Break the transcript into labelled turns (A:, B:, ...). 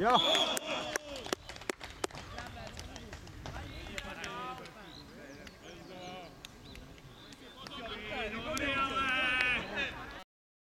A: Ya.